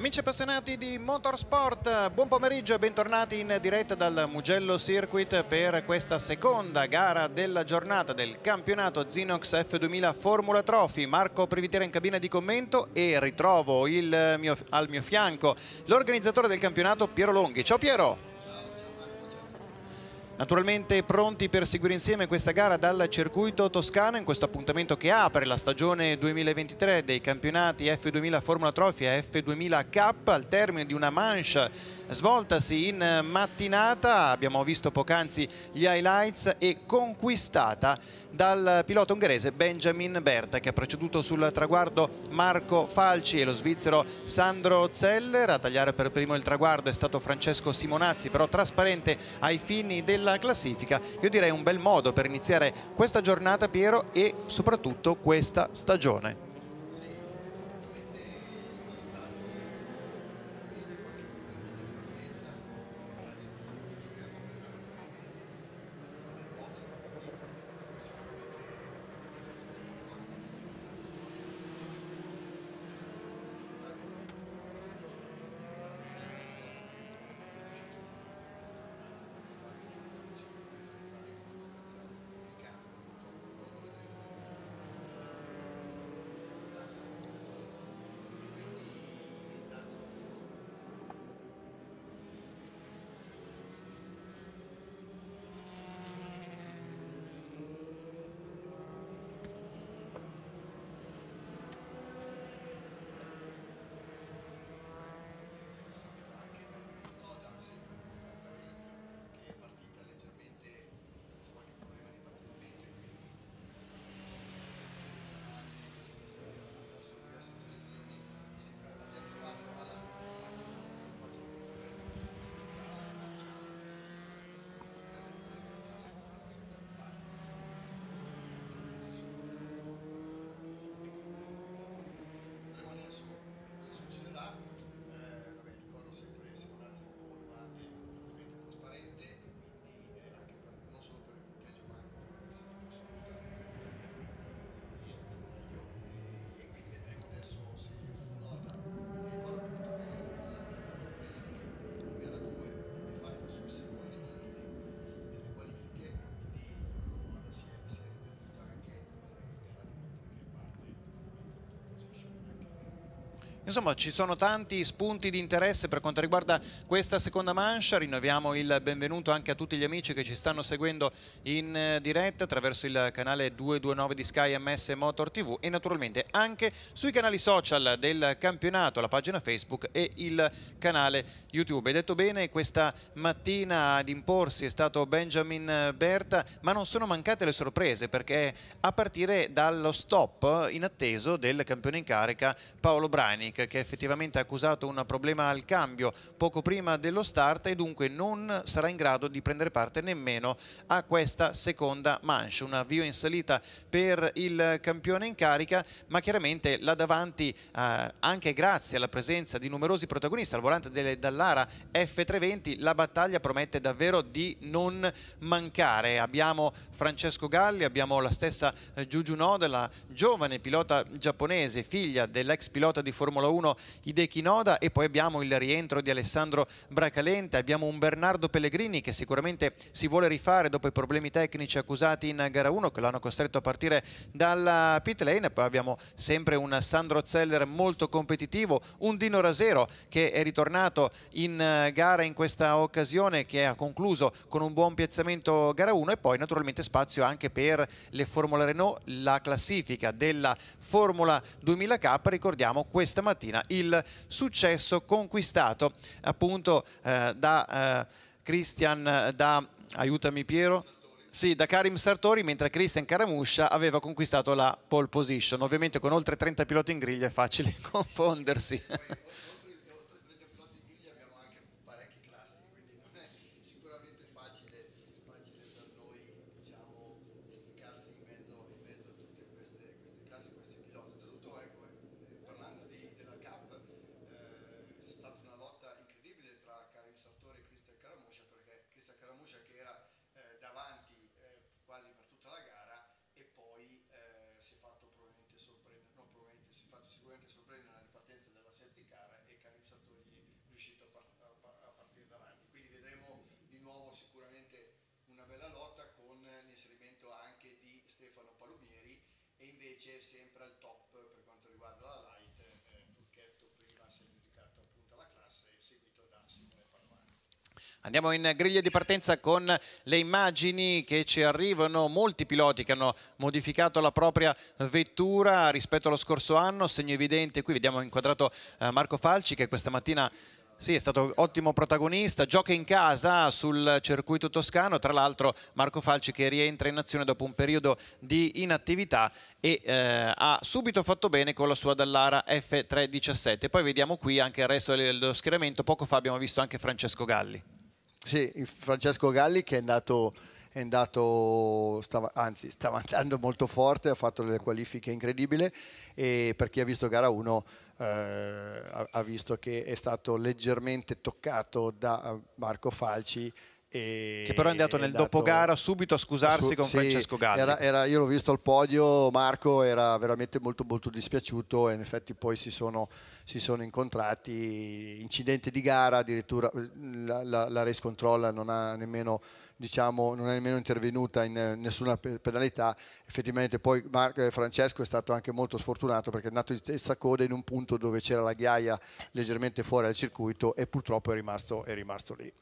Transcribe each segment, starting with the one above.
Amici appassionati di motorsport, buon pomeriggio e bentornati in diretta dal Mugello Circuit per questa seconda gara della giornata del campionato Zinox F2000 Formula Trophy. Marco Privitera in cabina di commento e ritrovo mio, al mio fianco l'organizzatore del campionato Piero Longhi. Ciao Piero! Naturalmente pronti per seguire insieme questa gara dal circuito toscano in questo appuntamento che apre la stagione 2023 dei campionati F2000 Formula Trophy e F2000 Cup al termine di una manche svoltasi in mattinata. Abbiamo visto poc'anzi gli highlights e conquistata dal pilota ungherese Benjamin Berta che ha preceduto sul traguardo Marco Falci e lo svizzero Sandro Zeller. A tagliare per primo il traguardo è stato Francesco Simonazzi però trasparente ai fini della della classifica, io direi un bel modo per iniziare questa giornata Piero e soprattutto questa stagione. Insomma ci sono tanti spunti di interesse per quanto riguarda questa seconda mancia, rinnoviamo il benvenuto anche a tutti gli amici che ci stanno seguendo in eh, diretta attraverso il canale 229 di Sky MS Motor TV e naturalmente anche sui canali social del campionato, la pagina Facebook e il canale YouTube. Hai detto bene, questa mattina ad imporsi è stato Benjamin Berta, ma non sono mancate le sorprese perché a partire dallo stop inatteso del campione in carica Paolo Branic che effettivamente ha accusato un problema al cambio poco prima dello start e dunque non sarà in grado di prendere parte nemmeno a questa seconda manche. Un avvio in salita per il campione in carica, ma chiaramente là davanti, eh, anche grazie alla presenza di numerosi protagonisti al volante delle Dallara F320, la battaglia promette davvero di non mancare. Abbiamo Francesco Galli, abbiamo la stessa eh, Juju Noda, la giovane pilota giapponese, figlia dell'ex pilota di Formula 1 Hideki Noda e poi abbiamo il rientro di Alessandro Bracalente, abbiamo un Bernardo Pellegrini che sicuramente si vuole rifare dopo i problemi tecnici accusati in gara 1 che l'hanno costretto a partire dalla pit lane, poi abbiamo sempre un Sandro Zeller molto competitivo, un Dino Rasero che è ritornato in eh, gara in questa occasione che ha concluso con un buon piazzamento gara 1 e poi naturalmente spazio anche per le Formula Renault, la classifica della Formula 2000 K, ricordiamo questa mattina mattina il successo conquistato appunto eh, da eh, Christian, da, aiutami Piero, sì, da Karim Sartori, mentre Christian Caramuscia aveva conquistato la pole position. Ovviamente con oltre 30 piloti in griglia è facile confondersi. sicuramente sorprende nella ripartenza della safety car e invece sempre al top per quanto riguarda la light, eh, Turchetto prima si è dedicato appunto alla classe, seguito da Simone Parmani. Andiamo in griglia di partenza con le immagini che ci arrivano, molti piloti che hanno modificato la propria vettura rispetto allo scorso anno, segno evidente, qui vediamo inquadrato eh, Marco Falci che questa mattina sì, è stato ottimo protagonista, gioca in casa sul circuito toscano, tra l'altro Marco Falci che rientra in azione dopo un periodo di inattività e eh, ha subito fatto bene con la sua Dallara F317. Poi vediamo qui anche il resto dello schieramento, poco fa abbiamo visto anche Francesco Galli. Sì, Francesco Galli che è andato è andato, stava, anzi stava andando molto forte, ha fatto delle qualifiche incredibili e per chi ha visto gara 1 eh, ha, ha visto che è stato leggermente toccato da Marco Falci che però è andato nel andato, dopogara subito a scusarsi su, con sì, Francesco Galli. Era, era, io l'ho visto al podio, Marco era veramente molto, molto dispiaciuto e in effetti poi si sono, si sono incontrati, incidente di gara, addirittura la, la, la race control non ha nemmeno diciamo, non è nemmeno intervenuta in nessuna penalità, effettivamente poi Marco, eh, Francesco è stato anche molto sfortunato perché è andato in stessa coda in un punto dove c'era la ghiaia leggermente fuori dal circuito e purtroppo è rimasto, è rimasto lì.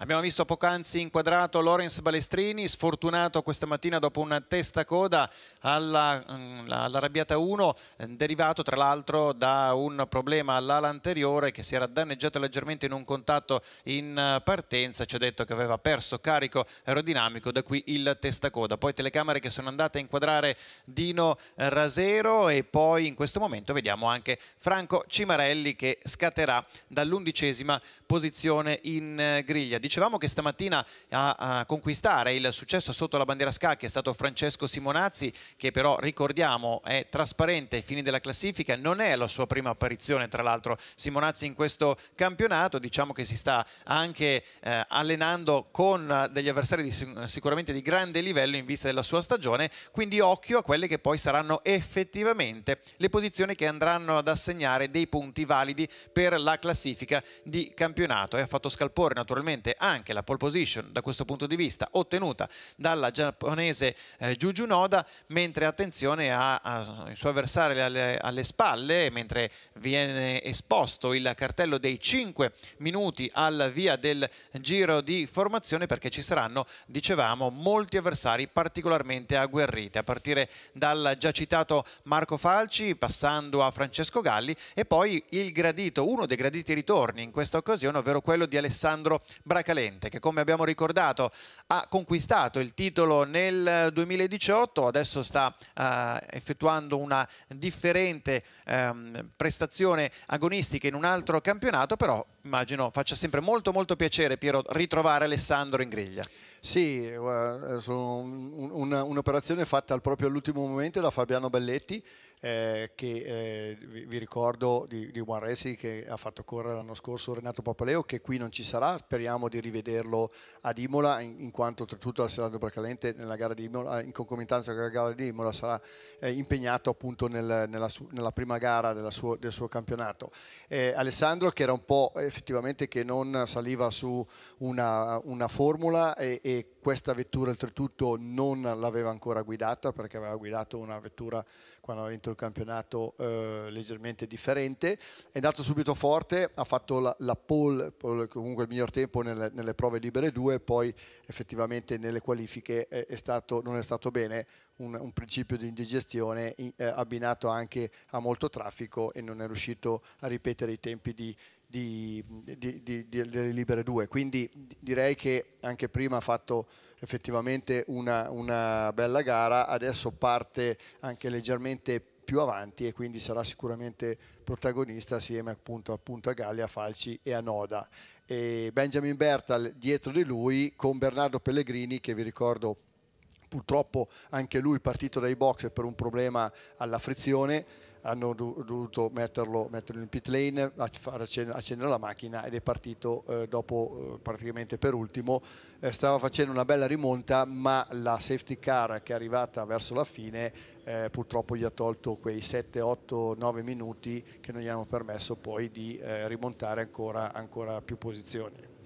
Abbiamo visto poc'anzi inquadrato Lorenz Balestrini, sfortunato questa mattina dopo una testa coda alla, mm, all'arrabbiata 1, eh, derivato tra l'altro da un problema all'ala anteriore che si era danneggiata leggermente in un contatto in eh, partenza, ci ha detto che aveva perso carico aerodinamico, da qui il testa coda. Poi telecamere che sono andate a inquadrare Dino Rasero e poi in questo momento vediamo anche Franco Cimarelli che scatterà dall'undicesima posizione in eh, griglia dicevamo che stamattina a, a, conquistare il successo sotto la bandiera scacchi è stato Francesco Simonazzi che però ricordiamo è trasparente ai fini della classifica, non è la sua prima apparizione tra l'altro Simonazzi in questo campionato, diciamo che si sta anche eh, allenando con degli avversari di, sicuramente di grande livello in vista della sua stagione, quindi occhio a quelle che poi saranno effettivamente le posizioni che andranno ad assegnare dei punti validi per la classifica di campionato. E ha fatto scalpore naturalmente anche la pole position da questo punto di vista ottenuta dalla giapponese eh, Juju Noda, mentre attenzione ai suoi avversari alle, alle, spalle, mentre viene esposto il cartello dei 5 minuti al via del giro di formazione perché ci saranno, dicevamo, molti avversari particolarmente agguerriti, a partire dal già citato Marco Falci, passando a Francesco Galli e poi il gradito, uno dei graditi ritorni in questa occasione, ovvero quello di Alessandro Bracchi Calente che come abbiamo ricordato ha conquistato il titolo nel 2018, adesso sta eh, effettuando una differente ehm, prestazione agonistica in un altro campionato, però immagino faccia sempre molto molto piacere Piero ritrovare Alessandro in griglia. Sì, un'operazione fatta proprio all'ultimo momento da Fabiano Belletti eh, che eh, vi ricordo di, di One Racing che ha fatto correre l'anno scorso Renato Papaleo che qui non ci sarà, speriamo di rivederlo ad Imola in, in quanto oltretutto Alessandro Bracalente nella gara di Imola, in concomitanza con la gara di Imola sarà eh, impegnato appunto nel, nella, su, nella, prima gara suo, del suo campionato. Eh, Alessandro che era un po' effettivamente che non saliva su una, una formula e, e questa vettura oltretutto non l'aveva ancora guidata perché aveva guidato una vettura quando ha vinto il campionato eh, leggermente differente, è andato subito forte, ha fatto la, la pole, comunque il miglior tempo nelle, nelle, prove libere 2, poi effettivamente nelle qualifiche è, è stato, non è stato bene, un, un principio di indigestione eh, abbinato anche a molto traffico e non è riuscito a ripetere i tempi di, di, di, di, delle libere 2, quindi direi che anche prima ha fatto effettivamente una, una bella gara, adesso parte anche leggermente più avanti e quindi sarà sicuramente protagonista assieme appunto, appunto a Galli, a Falci e a Noda. E Benjamin Bertal dietro di lui con Bernardo Pellegrini che vi ricordo purtroppo anche lui partito dai box per un problema alla frizione hanno dovuto metterlo, metterlo, in pit lane accendere la macchina ed è partito eh, dopo eh, praticamente per ultimo. Eh, stava facendo una bella rimonta ma la safety car che è arrivata verso la fine eh, purtroppo gli ha tolto quei 7, 8, 9 minuti che non gli hanno permesso poi di eh, rimontare ancora, ancora più posizioni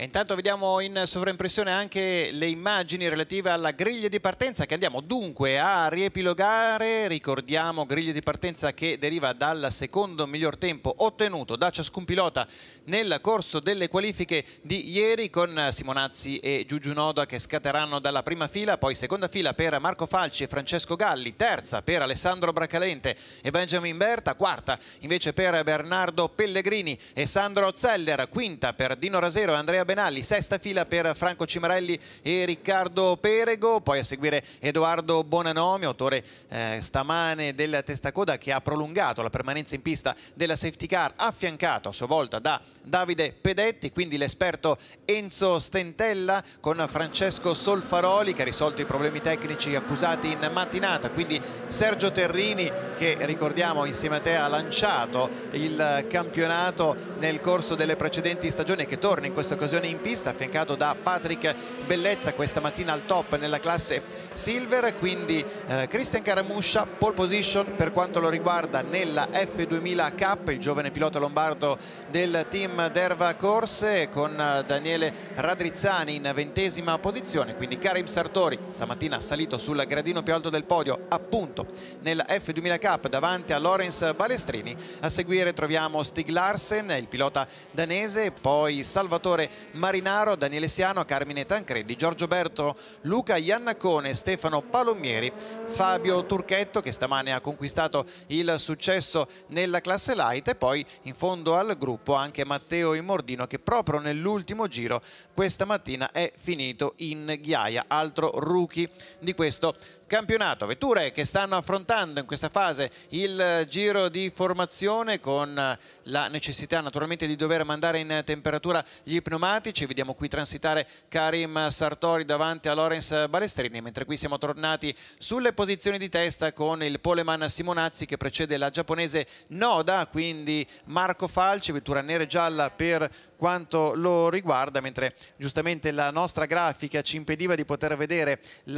E intanto vediamo in sovraimpressione anche le immagini relative alla griglia di partenza che andiamo dunque a riepilogare. Ricordiamo griglia di partenza che deriva dal secondo miglior tempo ottenuto da ciascun pilota nel corso delle qualifiche di ieri con Simonazzi e Giugiu Noda che scatteranno dalla prima fila, poi seconda fila per Marco Falci e Francesco Galli, terza per Alessandro Bracalente e Benjamin Berta, quarta invece per Bernardo Pellegrini e Sandro Zeller, quinta per Dino Rasero e Andrea Benalli, sesta fila per Franco Cimarelli e Riccardo Perego, poi a seguire Edoardo Bonanomi, autore eh, stamane del testacoda che ha prolungato la permanenza in pista della safety car, affiancato a sua volta da Davide Pedetti, quindi l'esperto Enzo Stentella con Francesco Solfaroli che ha risolto i problemi tecnici accusati in mattinata, quindi Sergio Terrini che ricordiamo insieme a te ha lanciato il campionato nel corso delle precedenti stagioni che torna in questa occasione in pista affiancato da Patrick Bellezza questa mattina al top nella classe Silver. Quindi eh, Christian Caramuscia pole position per quanto lo riguarda nella F2000 Cup il giovane pilota lombardo del team Derva Corse con eh, Daniele Radrizzani in ventesima posizione. Quindi Karim Sartori stamattina salito sul gradino più alto del podio appunto nella F2000 Cup davanti a Lorenz Balestrini. A seguire troviamo Stig Larsen il pilota danese poi Salvatore Marinaro, Daniele Siano, Carmine Tancredi, Giorgio Berto, Luca Iannacone, Stefano Palomieri, Fabio Turchetto che stamane ha conquistato il successo nella classe light e poi in fondo al gruppo anche Matteo Immordino che proprio nell'ultimo giro questa mattina è finito in ghiaia, altro rookie di questo campionato. Vetture che stanno affrontando in questa fase il giro di formazione con la necessità naturalmente di dover mandare in temperatura gli pneumatici. Vediamo qui transitare Karim Sartori davanti a Lorenz Balestrini, mentre qui siamo tornati sulle posizioni di testa con il poleman Simonazzi che precede la giapponese Noda, quindi Marco Falci, vettura nera e gialla per quanto lo riguarda, mentre giustamente la nostra grafica ci impediva di poter vedere uh,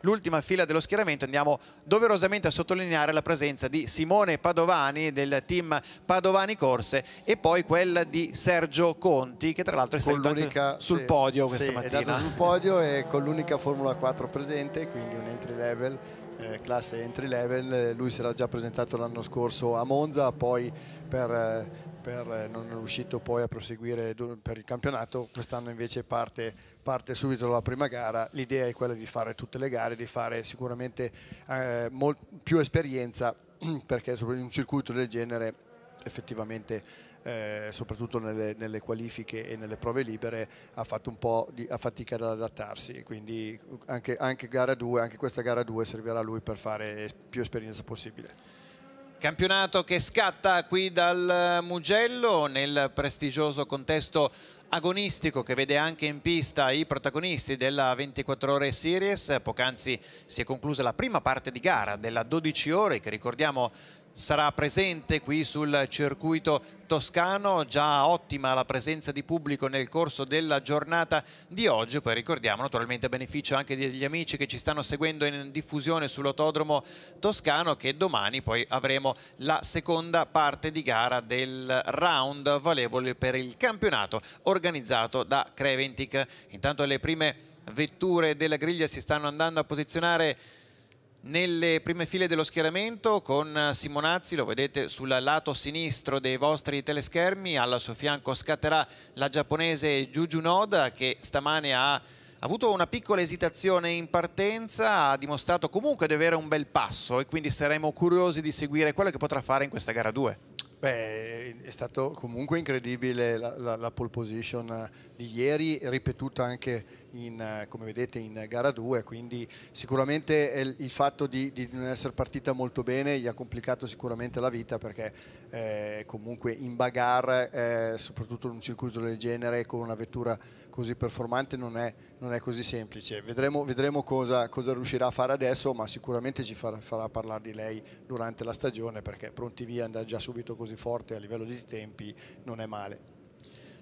l'ultima fila dello schieramento, andiamo doverosamente a sottolineare la presenza di Simone Padovani del team Padovani Corse e poi quella di Sergio Conti che tra l'altro è salito sul sì, podio questa sì, mattina. È stato sul podio e con l'unica Formula 4 presente, quindi un entry level eh, classe entry level, lui si era già presentato l'anno scorso a Monza, poi per, eh, per eh, non è riuscito poi a proseguire per il campionato, quest'anno invece parte, parte, subito la prima gara, l'idea è quella di fare tutte le gare, di fare sicuramente eh, più esperienza perché in un circuito del genere effettivamente eh, soprattutto nelle, nelle, qualifiche e nelle prove libere ha fatto un po' di fatica ad adattarsi quindi anche, anche, gara 2, anche questa gara 2 servirà a lui per fare più esperienza possibile. Campionato che scatta qui dal Mugello nel prestigioso contesto agonistico che vede anche in pista i protagonisti della 24 ore series. Poc'anzi si è conclusa la prima parte di gara della 12 ore che ricordiamo sarà presente qui sul circuito toscano, già ottima la presenza di pubblico nel corso della giornata di oggi, poi ricordiamo naturalmente a beneficio anche degli amici che ci stanno seguendo in diffusione sull'autodromo toscano che domani poi avremo la seconda parte di gara del round valevole per il campionato organizzato da Creventic. Intanto le prime vetture della griglia si stanno andando a posizionare nelle prime file dello schieramento con Simonazzi, lo vedete sul lato sinistro dei vostri teleschermi, al suo fianco scatterà la giapponese Juju Noda che stamane ha avuto una piccola esitazione in partenza, ha dimostrato comunque di avere un bel passo e quindi saremo curiosi di seguire quello che potrà fare in questa gara 2. Beh, è stato comunque incredibile la, la, la pole position di ieri, ripetuta anche in, come vedete in gara 2, quindi sicuramente il fatto di, di, non essere partita molto bene gli ha complicato sicuramente la vita perché eh, comunque in bagarre, eh, soprattutto in un circuito del genere con una vettura così performante non è, non è così semplice. Vedremo, vedremo cosa, cosa, riuscirà a fare adesso, ma sicuramente ci farà, farà, parlare di lei durante la stagione perché pronti via andare già subito così forte a livello di tempi non è male.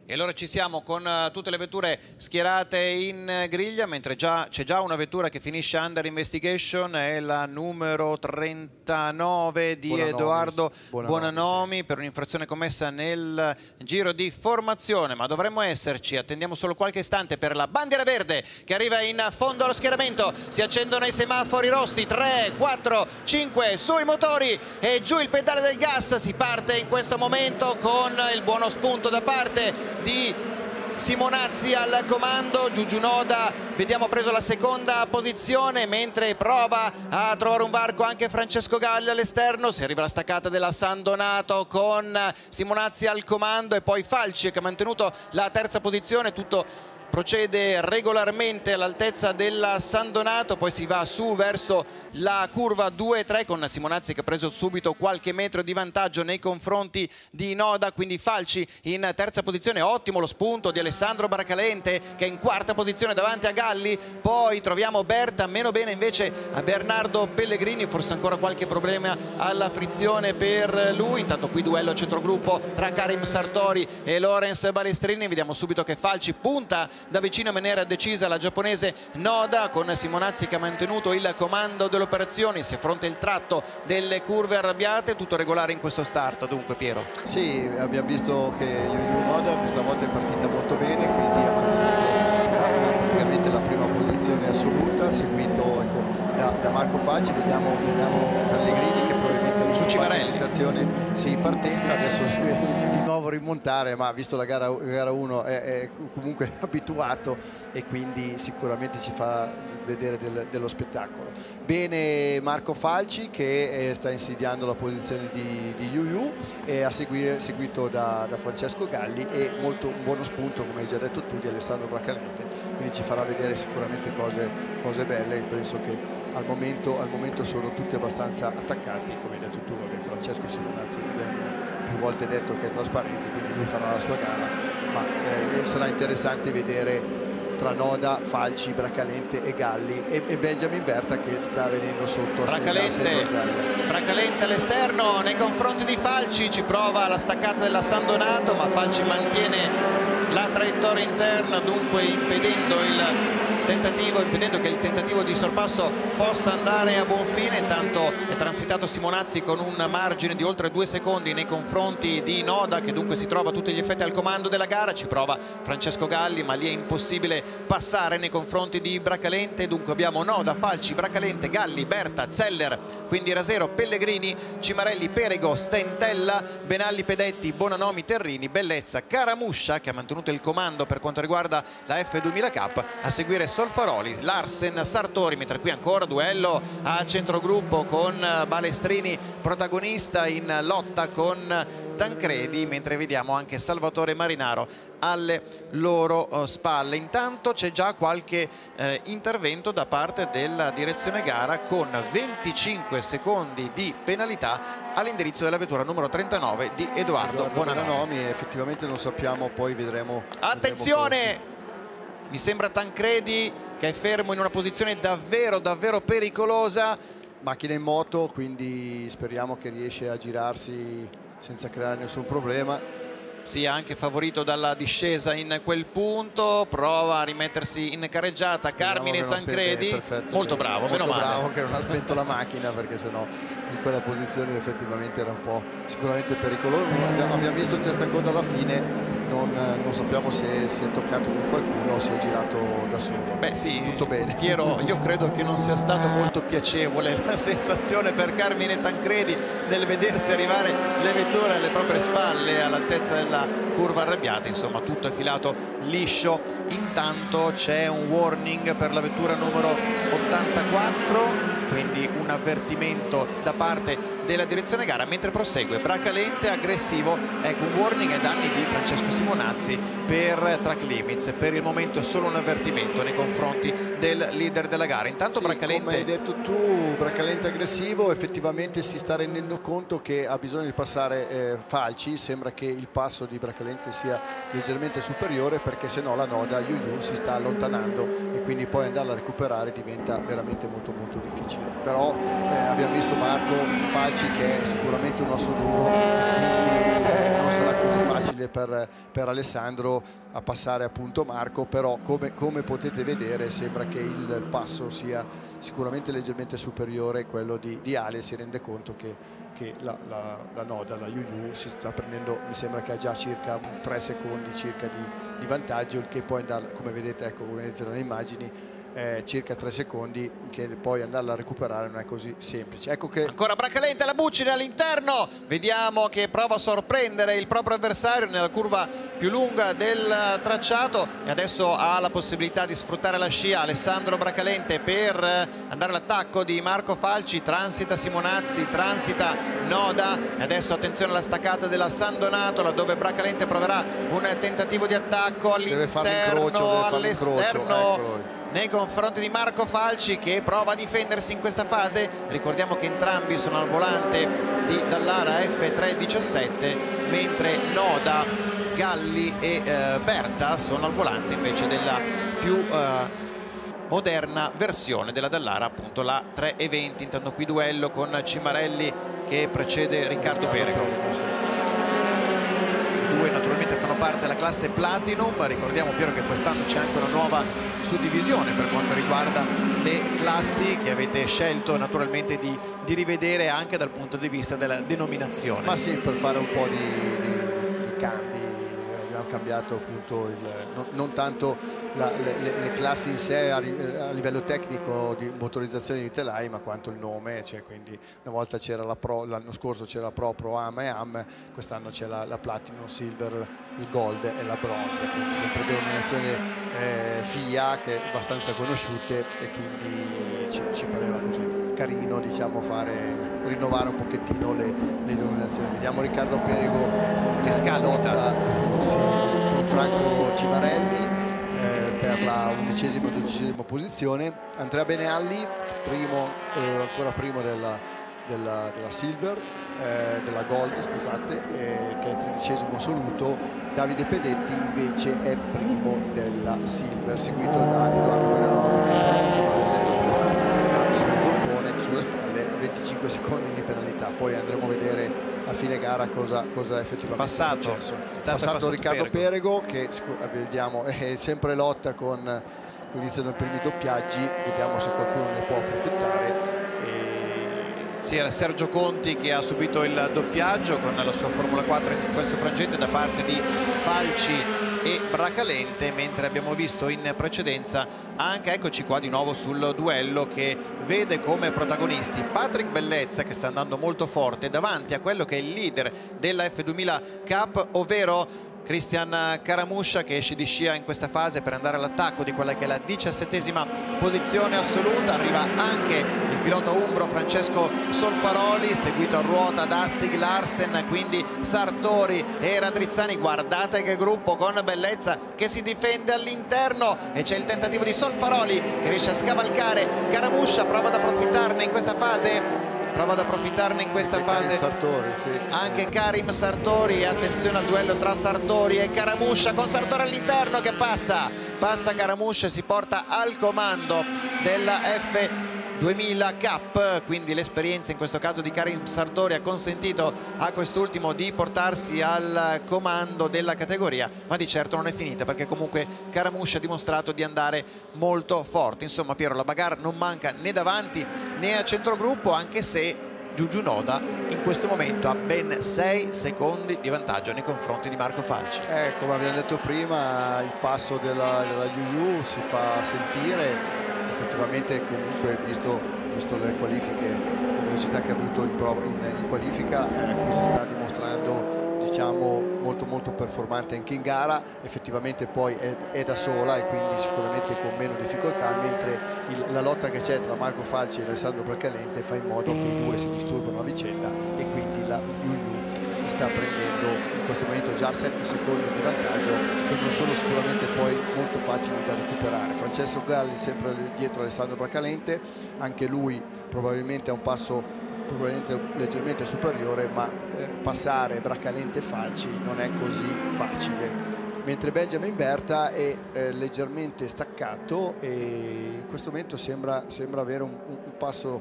E allora ci siamo con uh, tutte le vetture schierate in uh, griglia, mentre c'è già una vettura che finisce under investigation, è la numero 39 di Buonanomi, Edoardo Buonanomi, Buonanomi sì. per un'infrazione commessa nel giro di formazione, ma dovremmo esserci, attendiamo solo qualche istante per la bandiera verde che arriva in fondo allo schieramento, si accendono i semafori rossi, 3, 4, 5, sui motori e giù il pedale del gas, si parte in questo momento con il buono spunto da parte di Simonazzi al comando, Giugiu Noda vediamo preso la seconda posizione mentre prova a trovare un varco anche Francesco Galli all'esterno, si arriva la staccata della San Donato con Simonazzi al comando e poi Falci che ha mantenuto la terza posizione, tutto procede regolarmente all'altezza della San Donato, poi si va su verso la curva 2-3 con Simonazzi che ha preso subito qualche metro di vantaggio nei confronti di Noda, quindi Falci in terza posizione, ottimo lo spunto di Alessandro Baracalente che è in quarta posizione davanti a Galli, poi troviamo Berta, meno bene invece a Bernardo Pellegrini, forse ancora qualche problema alla frizione per lui, intanto qui duello a centrogruppo tra Karim Sartori e Lorenz Balestrini, vediamo subito che Falci punta da vicino in maniera decisa la giapponese Noda con Simonazzi che ha mantenuto il comando delle operazioni. Si affronta il tratto delle curve arrabbiate tutto regolare in questo start. Dunque Piero. Sì abbiamo visto che Yu Noda questa volta è partita molto bene quindi ha mantenuto praticamente la prima posizione assoluta seguito ecco, da, da, Marco Facci. Vediamo, vediamo Pellegrini che probabilmente su Cimarelli. sì in partenza adesso di nuovo rimontare ma visto la gara, 1 è, è, comunque abituato e quindi sicuramente ci fa vedere del, dello spettacolo. Bene Marco Falci che eh, sta insidiando la posizione di, di Yu Yu e a seguire seguito da, da, Francesco Galli e molto un buono spunto come hai già detto tu di Alessandro Bracalente quindi ci farà vedere sicuramente cose, cose belle penso che al momento, al momento, sono tutti abbastanza attaccati come hai detto tu Francesco Simonazzi più volte detto che è trasparente, quindi lui farà la sua gara, ma eh, sarà interessante vedere tra Noda, Falci, Bracalente e Galli e, e Benjamin Berta che sta venendo sotto Bracalente, Bracalente all'esterno nei confronti di Falci ci prova la staccata della San Donato ma Falci mantiene la traiettoria interna dunque impedendo il tentativo, impedendo che il tentativo di sorpasso possa andare a buon fine. Intanto è transitato Simonazzi con un margine di oltre due secondi nei confronti di Noda che dunque si trova a tutti gli effetti al comando della gara. Ci prova Francesco Galli ma lì è impossibile passare nei confronti di Bracalente. Dunque abbiamo Noda, Falci, Bracalente, Galli, Berta, Zeller, quindi Rasero, Pellegrini, Cimarelli, Perego, Stentella, Benalli, Pedetti, Bonanomi, Terrini, Bellezza, Caramuscia che ha mantenuto il comando per quanto riguarda la F2000 Cup a seguire Solfaroli, Larsen, Sartori, mentre qui ancora duello a centrogruppo con Balestrini protagonista in lotta con Tancredi, mentre vediamo anche Salvatore Marinaro alle loro eh, spalle. Intanto c'è già qualche eh, intervento da parte della direzione gara con 25 secondi di penalità all'indirizzo della vettura numero 39 di Edoardo, Edoardo Bonanomi. Effettivamente non sappiamo, poi vedremo. Attenzione! Vedremo mi sembra Tancredi che è fermo in una posizione davvero davvero pericolosa. Macchina in moto quindi speriamo che riesce a girarsi senza creare nessun problema. Sia anche favorito dalla discesa in quel punto. Prova a rimettersi in carreggiata Carmine Tancredi. perfetto, molto bravo molto bravo che non ha spento la macchina perché sennò in quella posizione effettivamente era un po' sicuramente pericoloso. Abbiamo visto il testa coda alla fine non, non, sappiamo se si è toccato con qualcuno o si è girato da solo. Beh sì, tutto bene. Piero, io credo che non sia stato molto piacevole la sensazione per Carmine Tancredi nel vedersi arrivare le vetture alle proprie spalle all'altezza della curva arrabbiata, insomma tutto è filato liscio. Intanto c'è un warning per la vettura numero 84 quindi un avvertimento da parte della direzione gara. Mentre prosegue Bracalente aggressivo ecco un warning ai danni di Francesco Simonazzi per track limits. Per il momento solo un avvertimento nei confronti del leader della gara. Intanto sì, Bracalente come hai detto tu Bracalente aggressivo effettivamente si sta rendendo conto che ha bisogno di passare eh, Falci. Sembra che il passo di Bracalente sia leggermente superiore perché se no la noda Yu Yu si sta allontanando e quindi poi andarla a recuperare diventa veramente molto molto difficile però eh, abbiamo visto Marco Falci che è sicuramente un osso duro quindi eh, non sarà così facile per, per Alessandro a passare appunto Marco, però come, come, potete vedere sembra che il passo sia sicuramente leggermente superiore a quello di, di Ale, si rende conto che, che la, la, la, Noda, la Yu si sta prendendo, mi sembra che ha già circa 3 secondi circa di, di vantaggio, il che poi come vedete, ecco, come vedete dalle immagini eh, circa 3 secondi che poi andarla a recuperare non è così semplice. Ecco che ancora Bracalente la Buccine all'interno. Vediamo che prova a sorprendere il proprio avversario nella curva più lunga del tracciato. E adesso ha la possibilità di sfruttare la scia. Alessandro Bracalente per andare all'attacco di Marco Falci. Transita Simonazzi transita Noda. E adesso attenzione alla staccata della San Donato laddove Bracalente proverà un tentativo di attacco all'interno all'esterno nei confronti di Marco Falci che prova a difendersi in questa fase. Ricordiamo che entrambi sono al volante di Dallara F317 mentre Noda Galli e eh, Berta sono al volante invece della più eh, moderna versione della Dallara appunto la 320 intanto qui duello con Cimarelli che precede Riccardo Perego due naturalmente parte della classe Platinum. Ricordiamo Piero che quest'anno c'è anche una nuova suddivisione per quanto riguarda le classi che avete scelto naturalmente di, di rivedere anche dal punto di vista della denominazione. Ma sì per fare un po' di, di, di cambi cambiato appunto il, non, non tanto la, le, le, classi in sé a, a, livello tecnico di motorizzazione di telai ma quanto il nome cioè quindi una volta c'era la Pro l'anno scorso c'era la Pro Pro Am e Am quest'anno c'è la, la, Platinum Silver il Gold e la Bronze quindi sempre denominazioni eh, FIA che abbastanza conosciute e quindi ci, ci pareva così carino diciamo fare rinnovare un pochettino le, le dominazioni. Vediamo Riccardo Perego che scalotta sì, con Franco Civarelli eh, per la undicesima e dodicesima posizione. Andrea Benealli, primo, eh, ancora primo della, della, della Silver, eh, della Gold, scusate, eh, che è tredicesimo assoluto. Davide Pedetti invece è primo della Silver, seguito da Edoardo Benello, che eh, è primo assoluto, Bonex, sulla 5 secondi di penalità poi andremo a vedere a fine gara cosa, cosa effettivamente passato. è successo. Passato, passato Riccardo Perego, Perego che vediamo è sempre lotta con, con iniziano i primi doppiaggi vediamo se qualcuno ne può approfittare sì, era Sergio Conti che ha subito il doppiaggio con la sua Formula 4 in questo frangente da parte di Falci e Bracalente mentre abbiamo visto in precedenza anche eccoci qua di nuovo sul duello che vede come protagonisti Patrick Bellezza che sta andando molto forte davanti a quello che è il leader della F2000 Cup ovvero Cristian Caramuscia che esce di scia in questa fase per andare all'attacco di quella che è la diciassettesima posizione assoluta. Arriva anche il pilota umbro Francesco Solparoli seguito a ruota da Stig Larsen quindi Sartori e Radrizzani. Guardate che gruppo con bellezza che si difende all'interno e c'è il tentativo di Solparoli che riesce a scavalcare Caramuscia prova ad approfittarne in questa fase prova ad approfittarne in questa fase Sartori, sì. anche Karim Sartori attenzione al duello tra Sartori e Caramuscia con Sartori all'interno che passa passa Caramuscia e si porta al comando della F 2000 Cup quindi l'esperienza in questo caso di Karim Sartori ha consentito a quest'ultimo di portarsi al comando della categoria ma di certo non è finita perché comunque Caramuscia ha dimostrato di andare molto forte insomma Piero la bagarre non manca né davanti né a centrogruppo anche se Giugiu Noda in questo momento ha ben 6 secondi di vantaggio nei confronti di Marco Falci. Eh, come abbiamo detto prima il passo della, della Juju si fa sentire effettivamente comunque visto, visto le qualifiche, la velocità che ha avuto in, in, in qualifica, eh, qui si sta dimostrando diciamo molto molto performante anche in gara. Effettivamente poi è, è da sola e quindi sicuramente con meno difficoltà mentre il, la lotta che c'è tra Marco Falci e Alessandro Bracalente fa in modo che i due si disturbano a vicenda e quindi la Yu sta prendendo in questo momento già 7 secondi di vantaggio che non sono sicuramente poi molto facili da recuperare. Francesco Galli sempre dietro Alessandro Bracalente, anche lui probabilmente ha un passo probabilmente leggermente superiore ma eh, passare Bracalente e Falci non è così facile mentre Benjamin Berta è eh, leggermente staccato e in questo momento sembra, sembra avere un, un passo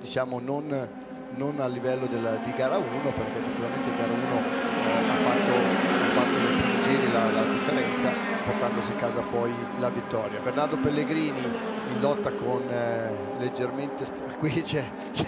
diciamo non non a livello della, di gara 1 perché effettivamente gara 1 eh, ha fatto, fatto nei primi giri la, la, differenza portandosi a casa poi la vittoria. Bernardo Pellegrini in lotta con eh, leggermente, qui c'è,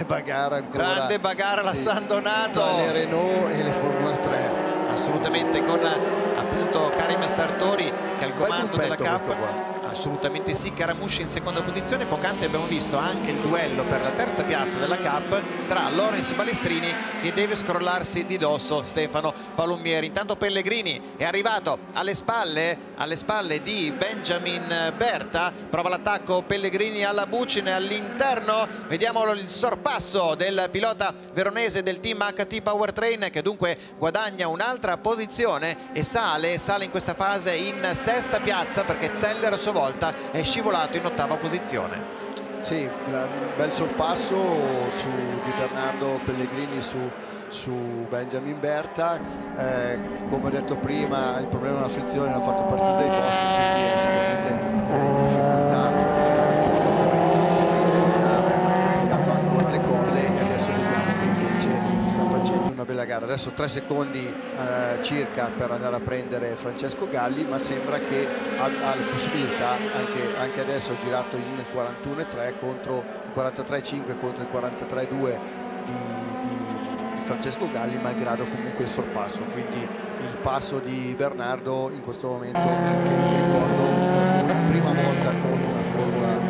Bagara ancora. Grande Bagara sì, la San Donato! Tra le Renault e le Formula 3 assolutamente con appunto Karim Sartori che al comando della K. assolutamente sì Caramusci in seconda posizione. Poc'anzi abbiamo visto anche il duello per la terza piazza della Cup tra Lorenz Balestrini che deve scrollarsi di dosso Stefano Palumbieri intanto Pellegrini è arrivato alle spalle, alle spalle di Benjamin Berta. Prova l'attacco Pellegrini alla Bucine all'interno. Vediamo il sorpasso del pilota veronese del team HT Powertrain che dunque guadagna un'altra posizione e sale, sale in questa fase in sesta piazza perché Zeller a sua volta è scivolato in ottava posizione. Sì, bel sorpasso su, di Bernardo Pellegrini su, su Benjamin Berta. Eh, come ho detto prima, il problema della frizione l'ha fatto partire dai boschi, quindi è sicuramente eh, in difficoltà una bella gara. Adesso tre secondi eh, circa per andare a prendere Francesco Galli ma sembra che ha, ha le possibilità anche, anche, adesso girato in 41,3 contro il 43,5 contro il 43,2 di, di, di Francesco Galli malgrado comunque il sorpasso. Quindi il passo di Bernardo in questo momento che mi ricordo per lui prima volta con una formula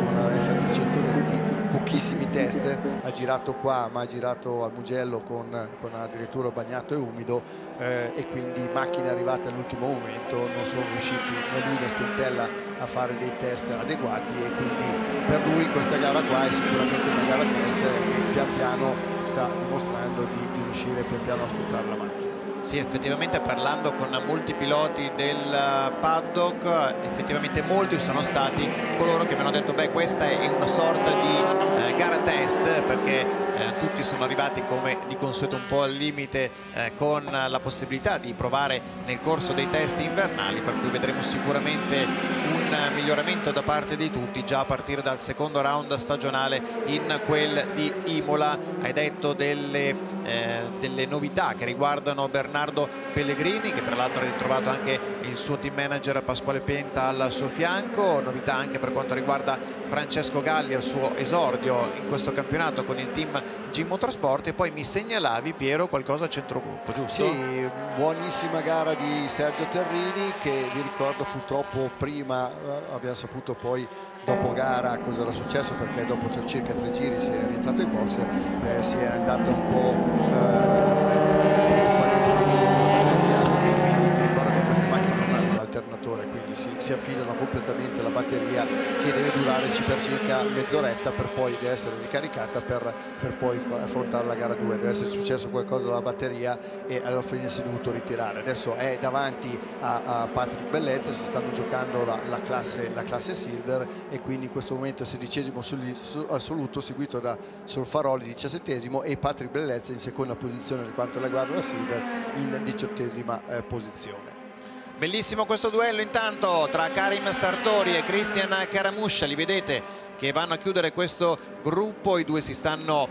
con una F320 pochissimi test, ha girato qua ma ha girato al Mugello con, con addirittura bagnato e umido eh, e quindi macchine arrivate all'ultimo momento non sono riusciti né lui né Stentella a fare dei test adeguati e quindi per lui questa gara qua è sicuramente una gara test e pian piano sta dimostrando di, di riuscire pian piano a sfruttare la macchina. Sì, effettivamente parlando con molti piloti del paddock, effettivamente molti sono stati coloro che mi hanno detto beh questa è una sorta di eh, gara test perché eh, tutti sono arrivati come di consueto un po' al limite eh, con la possibilità di provare nel corso dei test invernali per cui vedremo sicuramente un miglioramento da parte di tutti già a partire dal secondo round stagionale in quel di Imola. Hai detto delle, eh, delle novità che riguardano Bernardo Pellegrini che tra l'altro ha ritrovato anche il suo team manager Pasquale Penta al suo fianco, novità anche per quanto riguarda Francesco Galli al suo esordio in questo campionato con il team G Motorsport e poi mi segnalavi Piero qualcosa a centrogruppo, giusto? Sì, buonissima gara di Sergio Terrini che vi ricordo purtroppo prima abbiamo saputo poi dopo gara cosa era successo perché dopo circa tre giri si è rientrato in box eh, si è andata un po' eh, alternatore quindi si, affidano completamente alla batteria che deve durare per circa mezz'oretta per poi essere ricaricata per, per, poi affrontare la gara 2 deve essere successo qualcosa alla batteria e alla fine si è dovuto ritirare. Adesso è davanti a, a Patrick Bellezza si stanno giocando la, la, classe, la, classe, silver e quindi in questo momento sedicesimo assoluto seguito da Solfaroli diciassettesimo e Patrick Bellezza in seconda posizione per quanto riguarda la silver in diciottesima eh, posizione Bellissimo questo duello intanto tra Karim Sartori e Cristian Caramuscia, li vedete che vanno a chiudere questo gruppo, i due si stanno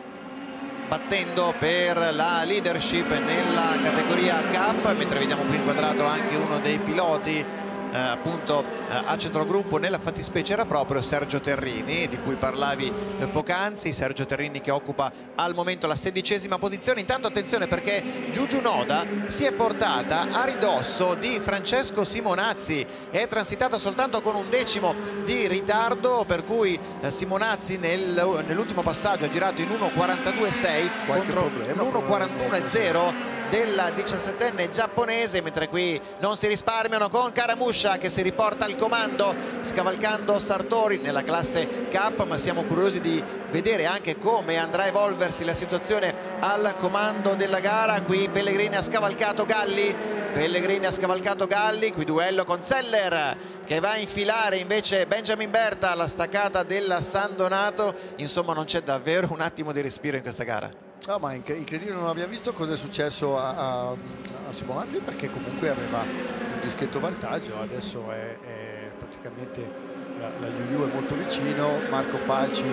battendo per la leadership nella categoria Cup, mentre vediamo qui inquadrato anche uno dei piloti eh, appunto eh, a centrogruppo nella fattispecie era proprio Sergio Terrini di cui parlavi eh, poc'anzi. Sergio Terrini che occupa al momento la sedicesima posizione. Intanto attenzione perché Giugiu Noda si è portata a ridosso di Francesco Simonazzi. È transitata soltanto con un decimo di ritardo per cui eh, Simonazzi nel, nell'ultimo passaggio ha girato in 1.42.6 contro l'1.41.0 della 17enne giapponese mentre qui non si risparmiano con Karamusha che si riporta al comando scavalcando Sartori nella classe K ma siamo curiosi di vedere anche come andrà a evolversi la situazione al comando della gara. Qui Pellegrini ha scavalcato Galli Pellegrini ha scavalcato Galli qui duello con Zeller che va a infilare invece Benjamin Berta alla staccata della San Donato. Insomma non c'è davvero un attimo di respiro in questa gara No, ma incredibile, non abbiamo visto cosa è successo a, a, a Simonazzi perché comunque aveva un dischetto vantaggio, adesso è, è praticamente la, la è molto vicino, Marco Falci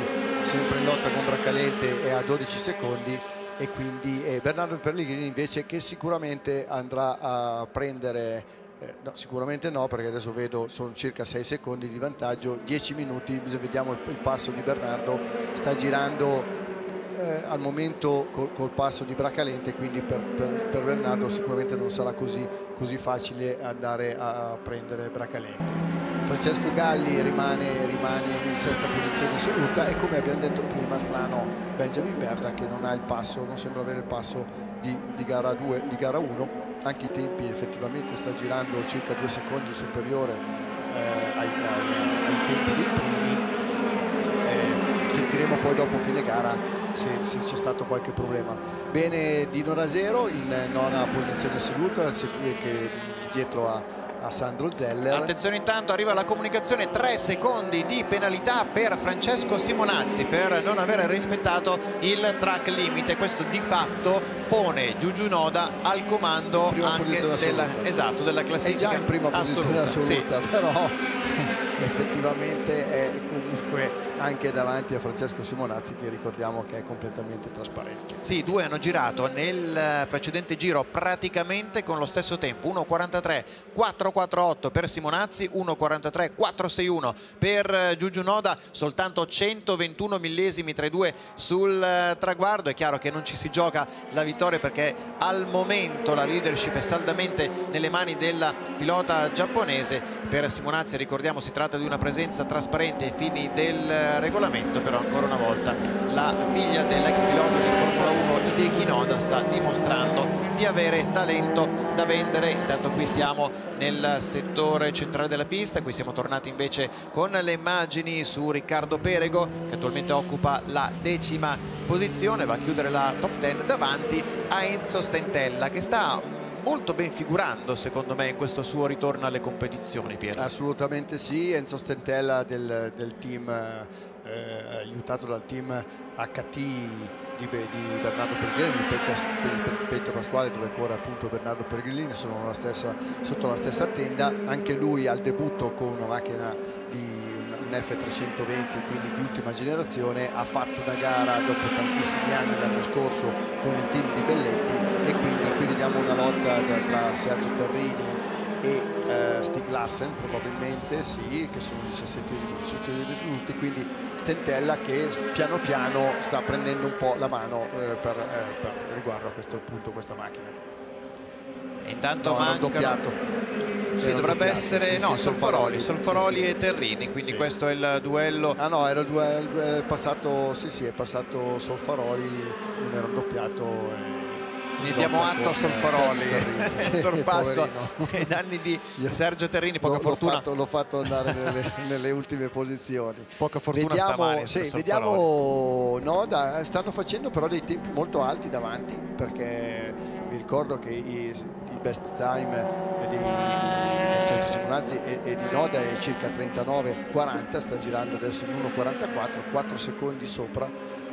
sempre in lotta con Bracalente è a 12 secondi e quindi eh, Bernardo Pellegrini invece che sicuramente andrà a prendere Eh, no, sicuramente no perché adesso vedo sono circa 6 secondi di vantaggio, 10 minuti, vediamo il, il passo di Bernardo, sta girando eh, al momento col, col, passo di Bracalente quindi per, per, per, Bernardo sicuramente non sarà così, così facile andare a, prendere Bracalente. Francesco Galli rimane, rimane, in sesta posizione assoluta e come abbiamo detto prima strano Benjamin Berda che non ha il passo non sembra avere il passo di, di gara 2 di gara 1 anche i tempi effettivamente sta girando circa due secondi superiore eh, ai, ai, ai tempi dei primi. Eh, sentiremo poi dopo fine gara se, se c'è stato qualche problema. Bene Dino Rasero in nona posizione assoluta, che dietro a, a Sandro Zeller. Attenzione intanto, arriva la comunicazione, 3 secondi di penalità per Francesco Simonazzi per non aver rispettato il track limite. Questo di fatto pone Giugiu Noda al comando anche della, esatto, della classifica. È già in prima posizione assoluta, sì. però effettivamente è comunque anche davanti a Francesco Simonazzi che ricordiamo che è completamente trasparente. Sì, due hanno girato nel precedente giro praticamente con lo stesso tempo, 1.43 4.48 per Simonazzi, 1.43 4.61 per Giugiu Noda, soltanto 121 millesimi tra i due sul traguardo, è chiaro che non ci si gioca la vittoria perché al momento la leadership è saldamente nelle mani della pilota giapponese, per Simonazzi ricordiamo si tratta di una presenza trasparente ai fini del regolamento però ancora una volta la figlia dell'ex pilota di Formula 1 Hideki Noda sta dimostrando di avere talento da vendere. Intanto qui siamo nel settore centrale della pista qui siamo tornati invece con le immagini su Riccardo Perego che attualmente occupa la decima posizione va a chiudere la top 10 davanti a Enzo Stentella che sta molto ben figurando secondo me in questo suo ritorno alle competizioni Pietro. Assolutamente sì, Enzo Stentella del, del team eh, aiutato dal team HT di, di Bernardo Perghellini, di Petro Pasquale dove ancora appunto Bernardo Perghellini sono la stessa, sotto la stessa tenda, anche lui al debutto con una macchina di un F320 quindi di ultima generazione ha fatto una gara dopo tantissimi anni l'anno scorso con il team di Belletti e vediamo una lotta tra Sergio Terrini e eh, Stig Larsen probabilmente sì che sono 17 detenuti quindi Stentella che piano piano sta prendendo un po' la mano eh, per, eh, per, riguardo a questo punto questa macchina. Intanto no, mancano doppiato. Sì, dovrebbe doppiato. essere sì, no, sì, Solfaroli, Solfaroli sì, e Terrini quindi questo è il duello. Ah no era il duello è passato sì sì è passato Solfaroli non era un doppiato e ne diamo atto a Solfaroli. Il sorpasso ai danni di Sergio Terrini poca fortuna l'ho fatto, fatto, andare nelle, nelle, ultime posizioni. Poca fortuna vediamo, stamane sì, vediamo no, da, stanno facendo però dei tempi molto alti davanti perché vi ricordo che i, il best time di, di Francesco Simonazzi e, e, di Noda è circa 39-40 sta girando adesso in 1.44 4 secondi sopra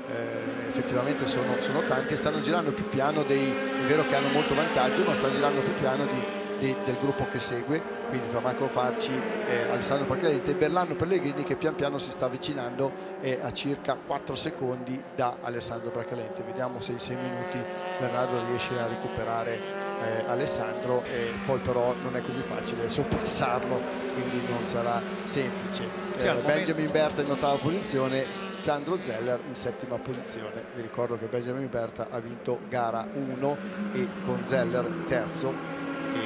eh, effettivamente sono, sono, tanti stanno girando più piano dei, è vero che hanno molto vantaggio ma stanno girando più piano di, di, del gruppo che segue quindi tra Marco Farci e Alessandro Parcalente e Berlano Pellegrini che pian piano si sta avvicinando è a circa 4 secondi da Alessandro Parcalente vediamo se in 6 minuti Bernardo riesce a recuperare eh, Alessandro e poi però non è così facile sorpassarlo quindi non sarà semplice. Sì, eh, Benjamin Berta in ottava posizione Sandro Zeller in settima posizione. Vi ricordo che Benjamin Berta ha vinto gara 1 e con Zeller terzo. E,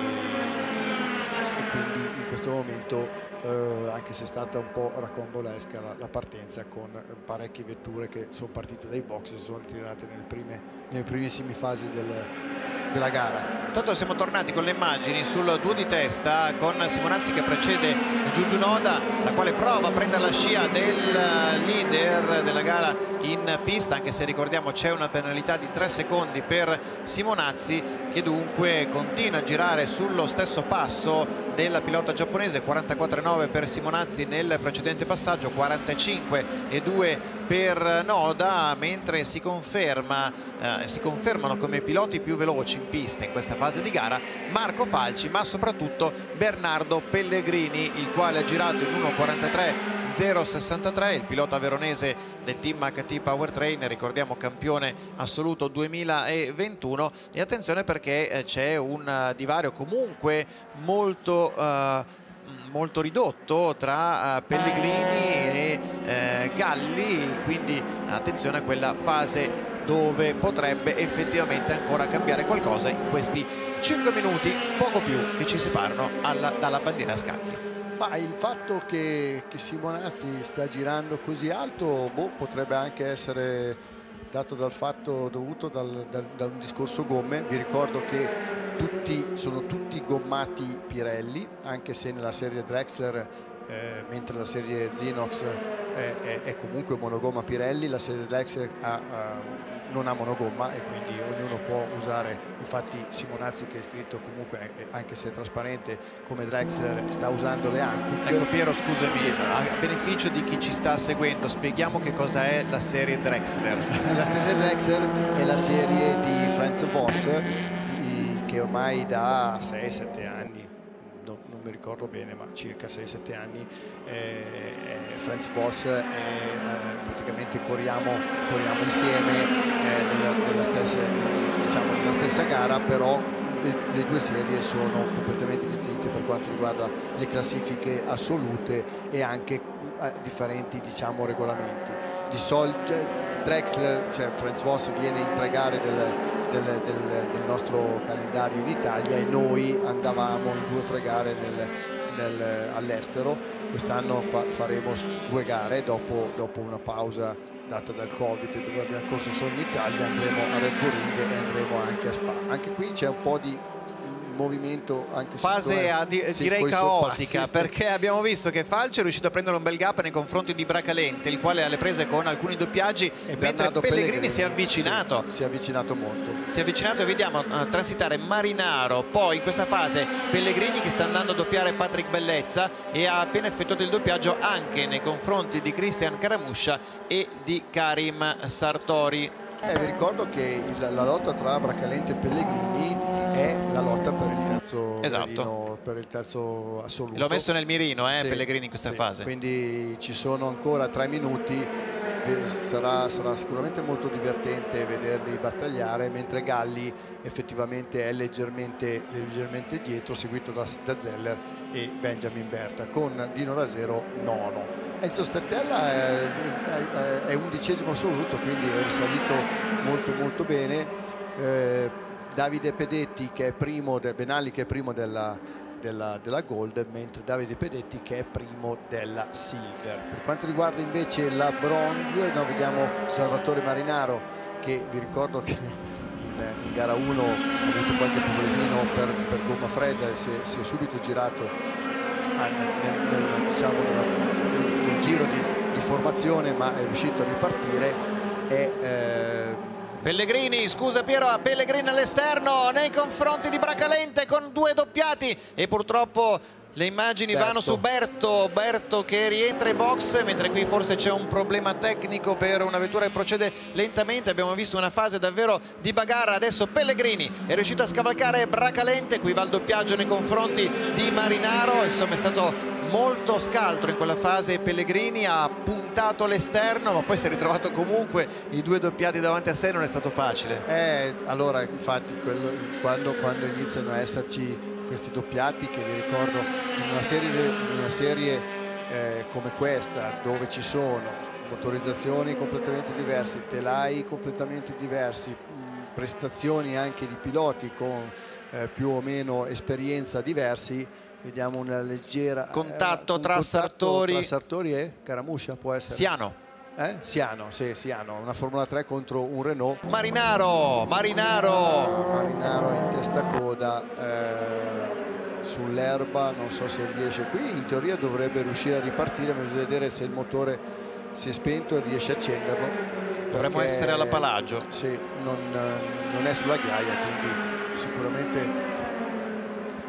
e quindi in questo momento eh, anche se è stata un po' racconvolesca la, la, partenza con parecchie vetture che sono partite dai box e sono ritirate nelle, prime, nelle primissime fasi del, della gara. Intanto siamo tornati con le immagini sul duo di testa con Simonazzi che precede Giugiu Noda la quale prova a prendere la scia del leader della gara in pista anche se ricordiamo c'è una penalità di 3 secondi per Simonazzi che dunque continua a girare sullo stesso passo della pilota giapponese 44,9 per Simonazzi nel precedente passaggio 45 e 2 per Noda mentre si, conferma, eh, si confermano come piloti più veloci in pista in questa fase di gara Marco Falci ma soprattutto Bernardo Pellegrini il quale ha girato in 1.43 0,63 il pilota veronese del team HT Powertrain ricordiamo campione assoluto 2021 e attenzione perché eh, c'è un divario comunque molto uh, molto ridotto tra uh, Pellegrini e Galli quindi attenzione a quella fase dove potrebbe effettivamente ancora cambiare qualcosa in questi 5 minuti, poco più, che ci separano alla, dalla bandiera a scacchi. Ma il fatto che, che Simonazzi sta girando così alto boh, potrebbe anche essere dato dal fatto dovuto dal, dal, da un discorso gomme. Vi ricordo che tutti, sono tutti gommati Pirelli, anche se nella serie Drexler eh, mentre la serie Zinox è, è, è, comunque monogomma Pirelli, la serie Drexler ha, ha non ha monogomma e quindi ognuno può usare, infatti Simonazzi che è scritto comunque anche se è trasparente come Drexler sta usando le Hankook. Ecco Piero scusami, sì. a beneficio di chi ci sta seguendo spieghiamo che cosa è la serie Drexler. la serie Drexler è la serie di Franz Voss di, che ormai da 6-7 anni non mi ricordo bene, ma circa 6-7 anni, eh, eh, Franz Voss e eh, praticamente corriamo, corriamo insieme eh, nella, nella, stessa, diciamo, nella, stessa, gara, però le, le, due serie sono completamente distinte per quanto riguarda le classifiche assolute e anche eh, differenti diciamo, regolamenti. Di solito cioè, Drexler, cioè Franz Voss viene in tre gare del, del, del, del, nostro calendario in Italia e noi andavamo in due o tre gare all'estero. Quest'anno fa, faremo due gare dopo, dopo, una pausa data dal covid dove abbiamo corso solo in Italia andremo a Red Bull Ring e andremo anche a Spa. Anche qui c'è un po' di movimento anche fase a, di, sì, direi caotica perché abbiamo visto che Falce è riuscito a prendere un bel gap nei confronti di Bracalente il quale ha le prese con alcuni doppiaggi e mentre Bernardo Pellegrini, Pellegrini si è avvicinato. sì, si è avvicinato molto. Si è avvicinato e vediamo uh, transitare Marinaro poi in questa fase Pellegrini che sta andando a doppiare Patrick Bellezza e ha appena effettuato il doppiaggio anche nei confronti di Cristian Caramuscia e di Karim Sartori. Eh, vi ricordo che il, la lotta tra Bracalente e Pellegrini è la lotta per il terzo, esatto. mirino, per il terzo assoluto. L'ho messo nel mirino, eh, sì, Pellegrini in questa sì. fase. Quindi ci sono ancora tre minuti, sarà, sarà, sicuramente molto divertente vederli battagliare, mentre Galli effettivamente è leggermente, leggermente dietro, seguito da, da Zeller e Benjamin Berta, con Dino Rasero nono. Enzo Stettella è, è, è, undicesimo assoluto, quindi è risalito molto molto bene. Eh, Davide Pedetti che è primo, del, Benali che è primo della, della, della, Gold, mentre Davide Pedetti che è primo della Silver. Per quanto riguarda invece la Bronze, noi vediamo Salvatore Marinaro che vi ricordo che in, in gara 1 ha avuto qualche problemino per, per gomma fredda e si, si è subito girato nel, nel, diciamo, nel, nel giro di, di, formazione ma è riuscito a ripartire e, eh... Pellegrini, scusa Piero, Pellegrini all'esterno nei confronti di Bracalente con due doppiati. E purtroppo le immagini Berto. vanno su Berto, Berto che rientra in box mentre qui forse c'è un problema tecnico per una vettura che procede lentamente. Abbiamo visto una fase davvero di bagarra. Adesso Pellegrini è riuscito a scavalcare Bracalente qui va il doppiaggio nei confronti di Marinaro. Insomma è stato molto scaltro in quella fase. Pellegrini ha puntato l'esterno ma poi si è ritrovato comunque. I due doppiati davanti a sé non è stato facile. Eh, allora infatti quello, quando, quando iniziano a esserci questi doppiati che vi ricordo in una serie, in una serie eh, come questa dove ci sono motorizzazioni completamente diverse, telai completamente diversi, mh, prestazioni anche di piloti con eh, più o meno esperienza diversi, vediamo una leggera eh, contatto eh, tra contatto Sartori tra Sartori e Caramuscia può essere Siano eh? Siano, sì, Siano, una Formula 3 contro un Renault. Marinaro, Marinaro. Marinaro in testa coda eh, sull'erba, non so se riesce qui, in teoria dovrebbe riuscire a ripartire, ma bisogna vedere se il motore si è spento e riesce a accenderlo. Dovremmo essere alla Palagio. Sì, non, non è sulla ghiaia, quindi sicuramente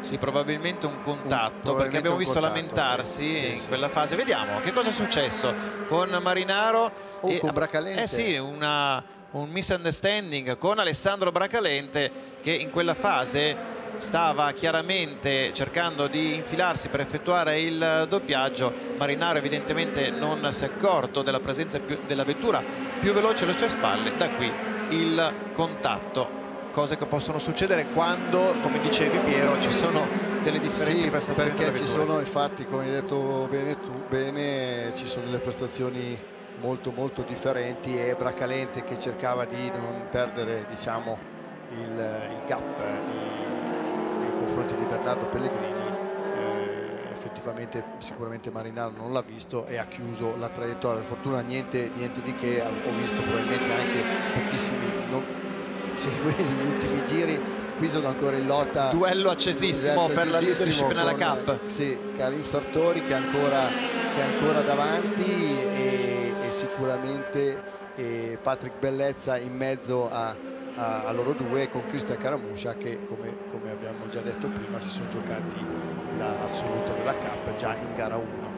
sì, probabilmente un contatto, un, perché abbiamo visto contatto, lamentarsi sì, in sì, quella fase. Vediamo che cosa è successo con Marinaro. O e, con Bracalente. Eh sì, una, un misunderstanding con Alessandro Bracalente che in quella fase stava chiaramente cercando di infilarsi per effettuare il doppiaggio Marinaro evidentemente non si è accorto della presenza più, della vettura più veloce alle sue spalle da qui il contatto cose che possono succedere quando come dicevi Piero ci sono delle differenti sì, prestazioni perché ci sono infatti come hai detto bene tu bene ci sono delle prestazioni molto molto differenti e Bracalente che cercava di non perdere diciamo il, il gap di, nei confronti di Bernardo Pellegrini eh, effettivamente sicuramente Marinaro non l'ha visto e ha chiuso la traiettoria. Per fortuna niente, niente di che ho visto probabilmente anche pochissimi gli ultimi giri qui sono ancora in lotta. Duello accesissimo per la leadership nella Cup. sì, Karim Sartori che è ancora, che è ancora davanti e, e sicuramente e Patrick Bellezza in mezzo a, a, a loro due con Cristian Caramuscia che come, come, abbiamo già detto prima si sono giocati l'assoluto della Cup già in gara 1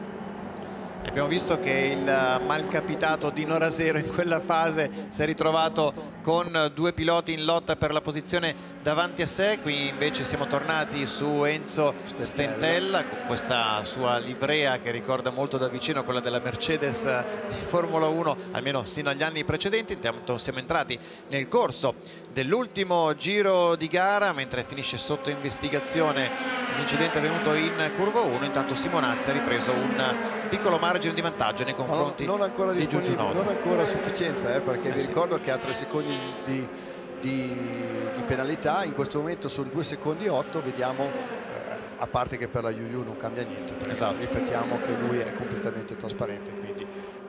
Abbiamo visto che il malcapitato Dino Rasero in quella fase si è ritrovato con due piloti in lotta per la posizione davanti a sé, qui invece siamo tornati su Enzo Stentella con questa sua livrea che ricorda molto da vicino quella della Mercedes di Formula 1, almeno sino agli anni precedenti. Intanto siamo entrati nel corso dell'ultimo giro di gara mentre finisce sotto investigazione l'incidente avvenuto in curva 1 intanto Simonazzi ha ripreso un piccolo margine di vantaggio nei confronti no, non ancora di Giugio non ancora a sufficienza eh, perché eh vi sì. ricordo che ha 3 secondi di, di, di, penalità in questo momento sono 2 secondi 8 vediamo eh, a parte che per la Yuyu non cambia niente perché esatto. ripetiamo che lui è completamente trasparente quindi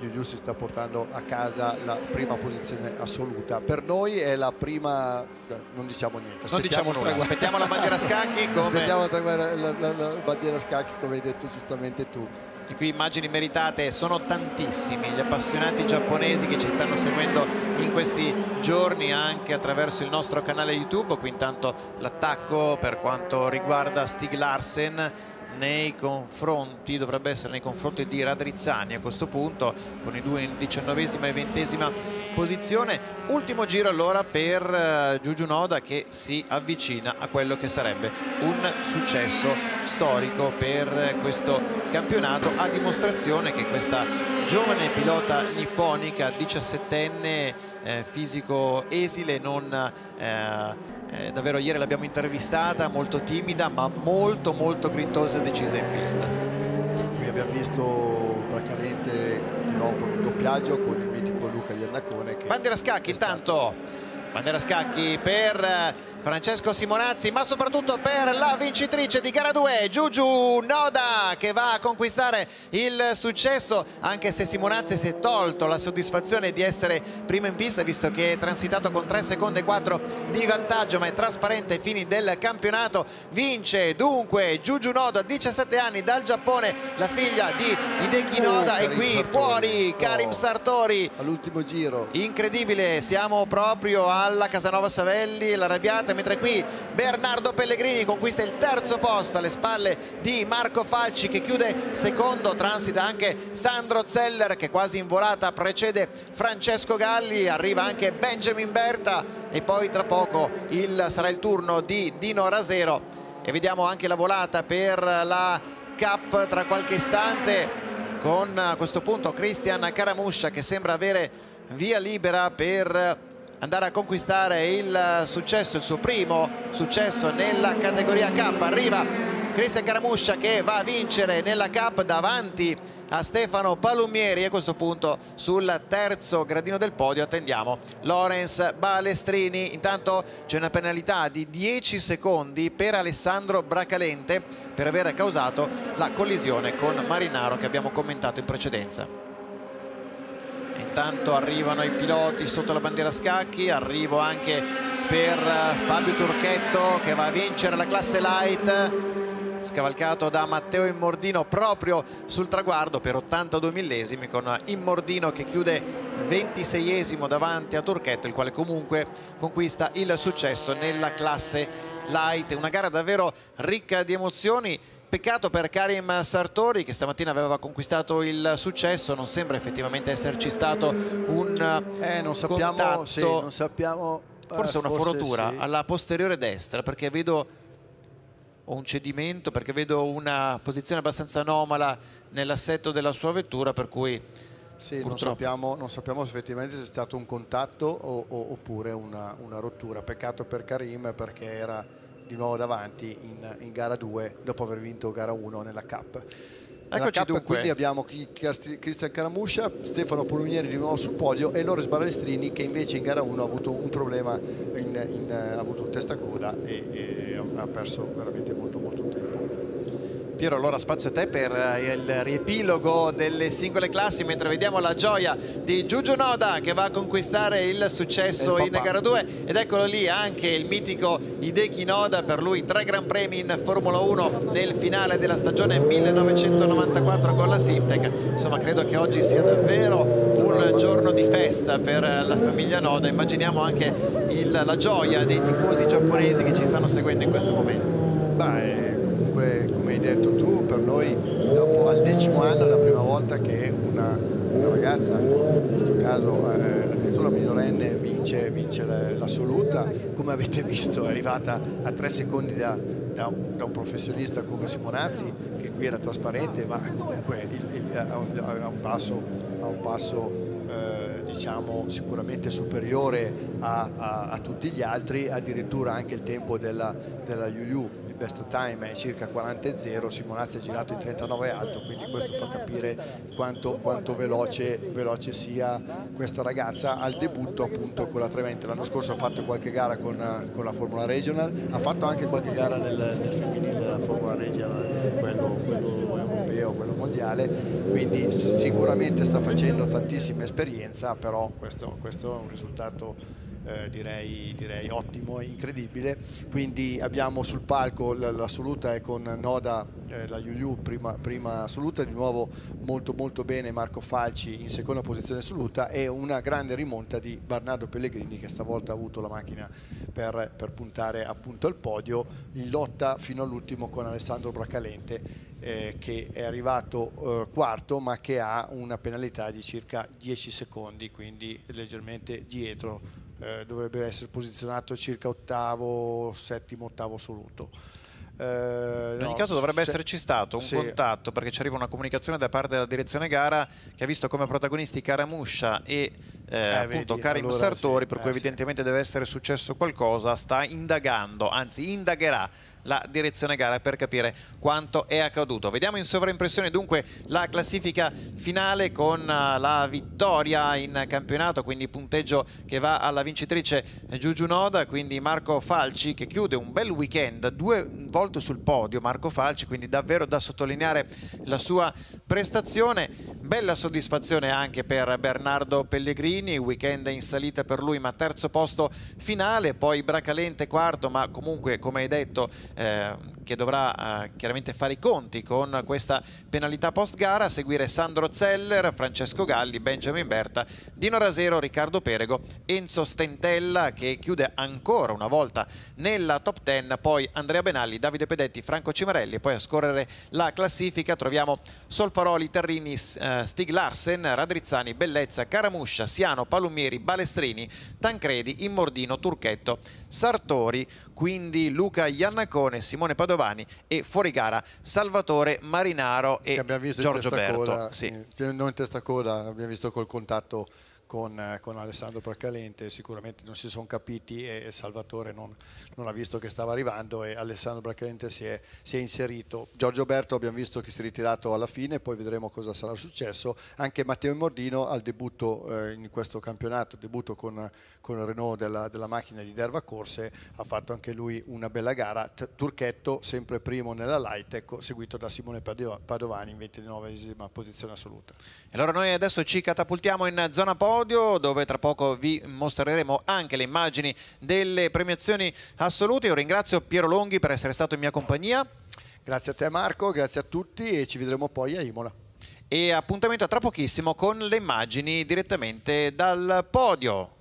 Yuyu si sta portando a casa la prima posizione assoluta. Per noi è la prima non diciamo niente non diciamo nulla aspettiamo la bandiera scacchi come... aspettiamo la, la, la, la bandiera scacchi come hai detto giustamente tu. Di cui immagini meritate sono tantissimi gli appassionati giapponesi che ci stanno seguendo in questi giorni anche attraverso il nostro canale YouTube. Qui intanto l'attacco per quanto riguarda Stig Larsen nei confronti, dovrebbe essere nei confronti di Radrizzani a questo punto con i due in diciannovesima e ventesima posizione. Ultimo giro allora per uh, Giugiu Noda che si avvicina a quello che sarebbe un successo storico per questo campionato a dimostrazione che questa giovane pilota nipponica 17enne eh, fisico esile non eh, eh, davvero ieri l'abbiamo intervistata, molto timida ma molto molto grintosa e decisa in pista. Qui abbiamo visto Bracalente di nuovo con un doppiaggio con il mitico Luca Iannacone. Bandiera scacchi intanto, bandiera scacchi per Francesco Simonazzi ma soprattutto per la vincitrice di gara 2 Giugiu Noda che va a conquistare il successo anche se Simonazzi si è tolto la soddisfazione di essere primo in pista visto che è transitato con 3 secondi e 4 di vantaggio ma è trasparente ai fini del campionato. Vince dunque Giugiu Noda 17 anni dal Giappone la figlia di Hideki Noda oh, e qui Sartori. fuori Karim Sartori. All'ultimo giro. Incredibile siamo proprio alla Casanova Savelli l'arrabbiata mentre qui Bernardo Pellegrini conquista il terzo posto alle spalle di Marco Falci che chiude secondo, transita anche Sandro Zeller che quasi in volata precede Francesco Galli, arriva anche Benjamin Berta e poi tra poco il, sarà il turno di Dino Rasero. E vediamo anche la volata per la Cup tra qualche istante con a questo punto Cristian Caramuscia che sembra avere via libera per andare a conquistare il successo, il suo primo successo nella categoria K. Arriva Cristian Caramuscia che va a vincere nella Cup davanti a Stefano Palumieri e a questo punto sul terzo gradino del podio attendiamo Lorenz Balestrini intanto c'è una penalità di 10 secondi per Alessandro Bracalente per aver causato la collisione con Marinaro che abbiamo commentato in precedenza intanto arrivano i piloti sotto la bandiera scacchi arrivo anche per eh, Fabio Turchetto che va a vincere la classe light scavalcato da Matteo Immordino proprio sul traguardo per 82 millesimi con Immordino che chiude 26esimo davanti a Turchetto il quale comunque conquista il successo nella classe light. Una gara davvero ricca di emozioni Peccato per Karim Sartori che stamattina aveva conquistato il successo, non sembra effettivamente esserci stato un eh, non sappiamo, sì, non sappiamo forse eh, una forse foratura sì. alla posteriore destra perché vedo un cedimento perché vedo una posizione abbastanza anomala nell'assetto della sua vettura per cui sì, non sappiamo, non sappiamo, effettivamente se è stato un contatto o, o, oppure una, una, rottura. Peccato per Karim perché era di nuovo davanti in, in gara 2 dopo aver vinto gara 1 nella Cup. Eccoci Cup, dunque. Quindi abbiamo Cristian Caramuscia, Stefano Polunieri di nuovo sul podio e Loris Baralestrini che invece in gara 1 ha avuto un problema, in, in, ha avuto un testacoda e, e ha perso veramente molto molto Piero, allora spazio a te per eh, il riepilogo delle singole classi mentre vediamo la gioia di Giugiu Noda che va a conquistare il successo il in gara 2 ed eccolo lì anche il mitico Hideki Noda per lui tre gran premi in Formula 1 nel finale della stagione 1994 con la Simtech insomma credo che oggi sia davvero un giorno di festa per la famiglia Noda. Immaginiamo anche il, la gioia dei tifosi giapponesi che ci stanno seguendo in questo momento. Beh, hai detto tu, per noi dopo al decimo anno è la prima volta che una, una ragazza, in questo caso eh, addirittura minorenne, vince, vince l'assoluta, come avete visto è arrivata a tre secondi da, da, un, da un, professionista come Simonazzi, che qui era trasparente, ma comunque il, il, ha, un passo, ha un passo eh, diciamo sicuramente superiore a, a, a, tutti gli altri, addirittura anche il tempo della, della Yu il best time è circa 40,0, Simonazzi ha girato in 39 alto, quindi questo fa capire quanto, quanto veloce, veloce, sia questa ragazza al debutto appunto con la Trevente. L'anno scorso ha fatto qualche gara con, con, la Formula Regional, ha fatto anche qualche gara nel, nel femminile della Formula Regional, quello, quello europeo, quello mondiale, quindi sicuramente sta facendo tantissima esperienza, però questo, questo è un risultato eh, direi, direi, ottimo e incredibile. Quindi abbiamo sul palco l'assoluta è con Noda, eh, la Yuyu prima, prima, assoluta, di nuovo molto molto bene Marco Falci in seconda posizione assoluta e una grande rimonta di Bernardo Pellegrini che stavolta ha avuto la macchina per, per puntare appunto al podio in lotta fino all'ultimo con Alessandro Bracalente eh, che è arrivato eh, quarto ma che ha una penalità di circa 10 secondi quindi leggermente dietro eh, dovrebbe essere posizionato circa ottavo, settimo, ottavo assoluto. Eh, in ogni no, caso dovrebbe se, esserci stato un sì. contatto perché ci arriva una comunicazione da parte della direzione gara che ha visto come protagonisti Caramuscia e eh, eh, appunto vedi, Karim allora Sartori sì, per cui eh, evidentemente sì. deve essere successo qualcosa sta indagando anzi indagherà la direzione gara per capire quanto è accaduto. Vediamo in sovraimpressione dunque la classifica finale con eh, la vittoria in campionato, quindi punteggio che va alla vincitrice Giugiu Noda, quindi Marco Falci che chiude un bel weekend, due volte sul podio Marco Falci, quindi davvero da sottolineare la sua prestazione. Bella soddisfazione anche per Bernardo Pellegrini, weekend in salita per lui ma terzo posto finale, poi Bracalente quarto ma comunque come hai detto eh, che dovrà eh, chiaramente fare i conti con questa penalità post gara, a seguire Sandro Zeller, Francesco Galli, Benjamin Berta, Dino Rasero, Riccardo Perego, Enzo Stentella che chiude ancora una volta nella top 10, poi Andrea Benalli, Davide Pedetti, Franco Cimarelli, poi a scorrere la classifica troviamo Solfaroli, Terrini, eh, Stig Larsen, Radrizzani, Bellezza, Caramuscia, Siano, Palumieri, Balestrini, Tancredi, Immordino, Turchetto, Sartori, quindi Luca Iannacone, Simone Padovani e fuori gara Salvatore Marinaro e Giorgio Berto. Coda, sì. Non in testa coda, abbiamo visto col contatto con, eh, con, Alessandro Bracalente, sicuramente non si sono capiti e Salvatore non, non, ha visto che stava arrivando e Alessandro Bracalente si è, si è, inserito. Giorgio Berto abbiamo visto che si è ritirato alla fine, poi vedremo cosa sarà successo. Anche Matteo Mordino al debutto eh, in questo campionato, debutto con, con Renault della, della, macchina di Derva Corse, ha fatto anche lui una bella gara. Turchetto sempre primo nella light, ecco, seguito da Simone Padovani in 29esima posizione assoluta. Allora noi adesso ci catapultiamo in zona podio dove tra poco vi mostreremo anche le immagini delle premiazioni assolute. Io ringrazio Piero Longhi per essere stato in mia compagnia. Grazie a te Marco, grazie a tutti e ci vedremo poi a Imola. E appuntamento a tra pochissimo con le immagini direttamente dal podio.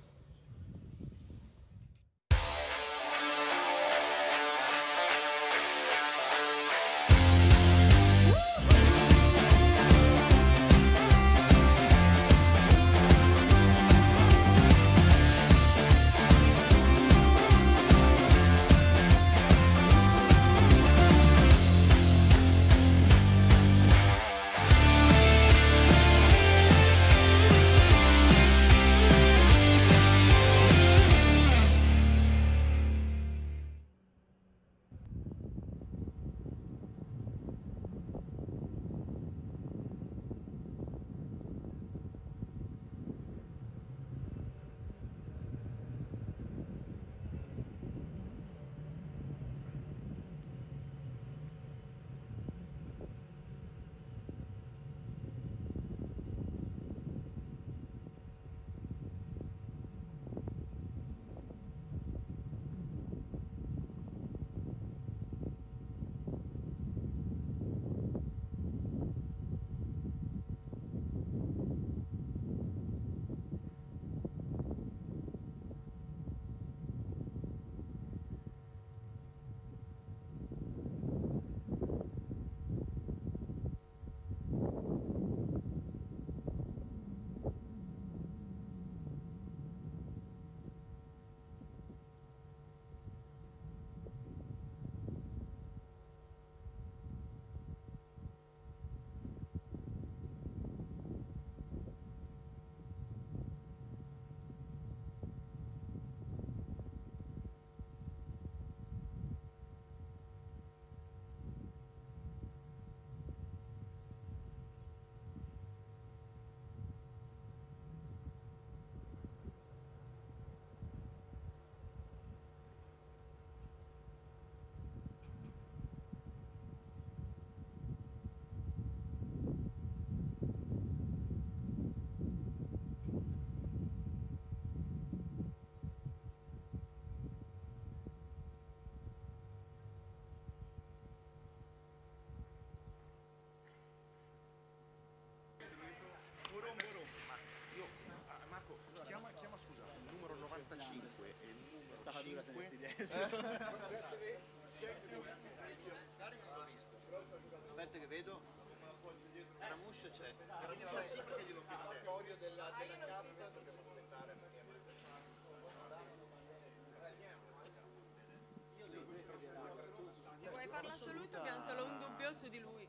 Aspetta che vedo. Caramuscio c'è. Caramuscio sì perché glielo pieno adesso. della, della capita dobbiamo aspettare perché... Se vuoi fare l'assoluto abbiamo solo un dubbio su di lui.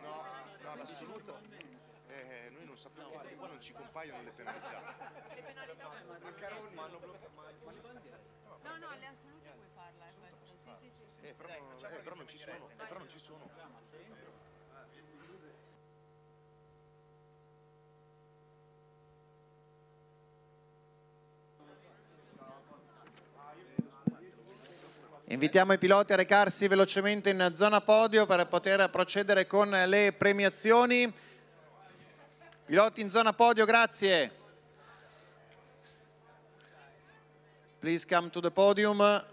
No, no, l'assoluto. Eh, noi non sappiamo, perché qua non ci compaiono le penalità. Le penalità No, no, le assolute puoi farla, è questo. Sì, sì, sì. Eh, però, non- eh, però non ci sono, eh, però non ci sono. Invitiamo i piloti a recarsi velocemente in zona podio per poter procedere con le premiazioni. Piloti in zona podio, grazie. Please come to the podium.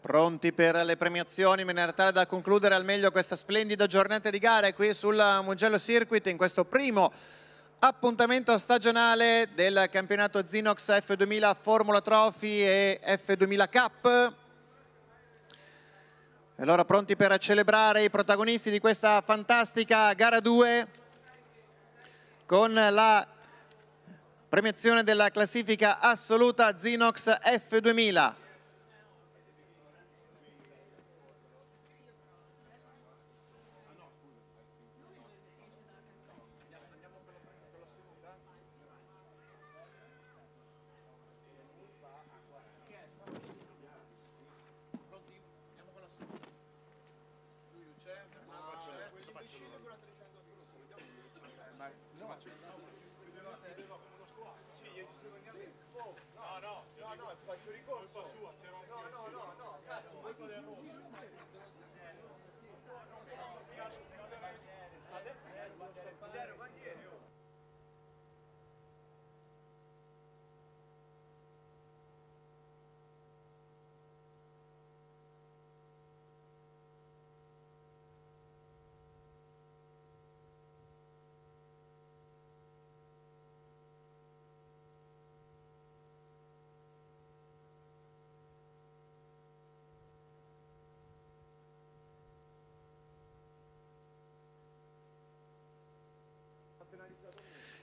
Pronti per le premiazioni in maniera tale da concludere al meglio questa splendida giornata di gare qui sul Mugello Circuit in questo primo appuntamento stagionale del campionato Zinox F2000 Formula Trophy e F2000 Cup. E allora pronti per celebrare i protagonisti di questa fantastica gara 2 con la premiazione della classifica assoluta Zinox F2000.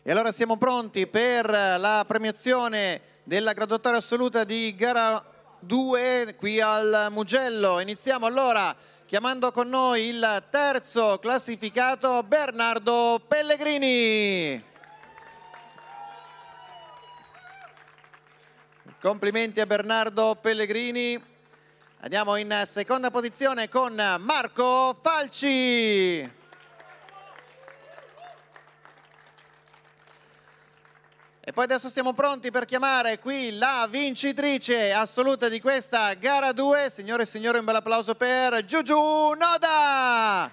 E allora siamo pronti per la premiazione della graduatoria assoluta di gara 2 qui al Mugello. Iniziamo allora chiamando con noi il terzo classificato Bernardo Pellegrini. Complimenti a Bernardo Pellegrini. Andiamo in seconda posizione con Marco Falci. E poi adesso siamo pronti per chiamare qui la vincitrice assoluta di questa gara 2. Signore e signori, un bel applauso per Giugiu Noda!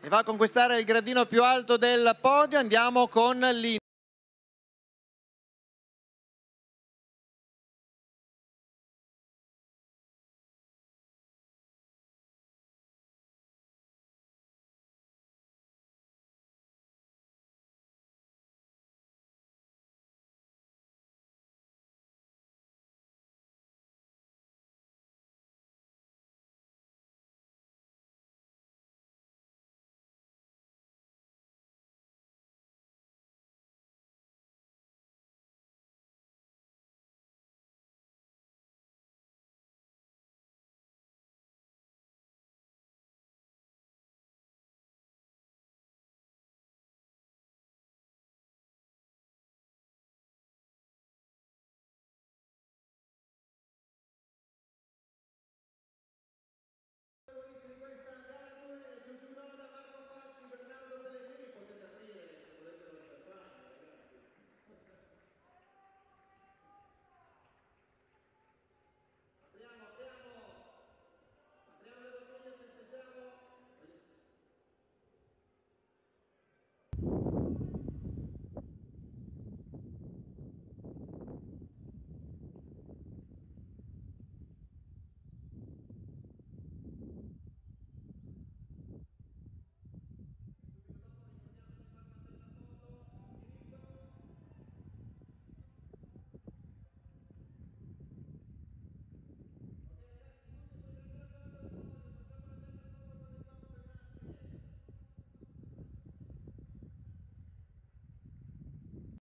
E va a conquistare il gradino più alto del podio. Andiamo con l'in